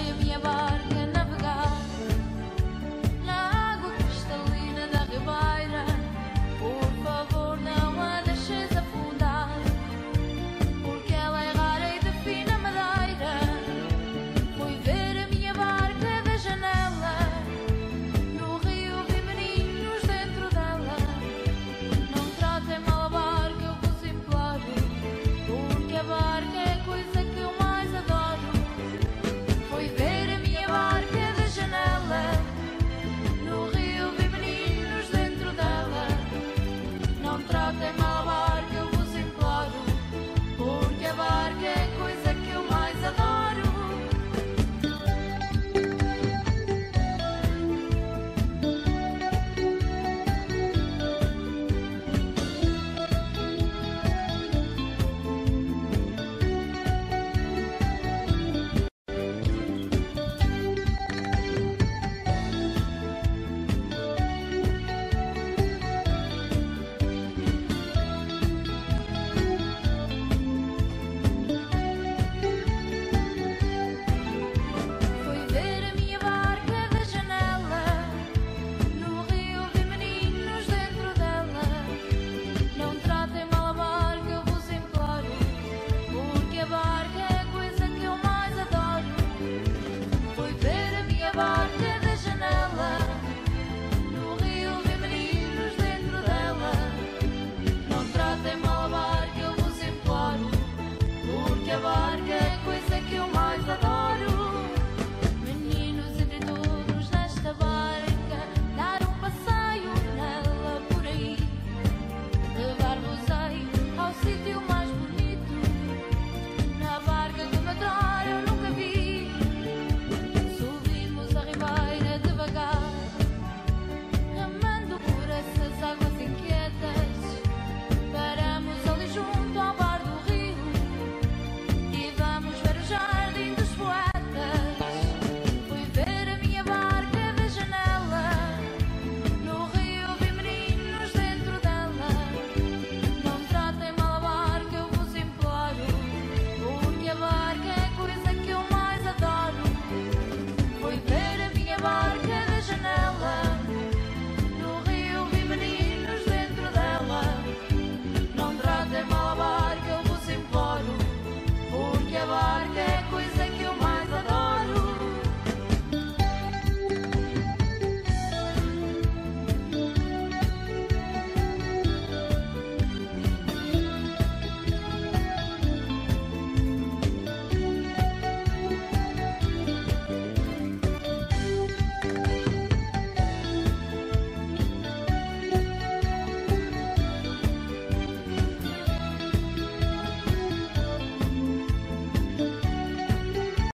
Yaşayayım yavaş